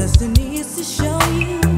destiny is to show you.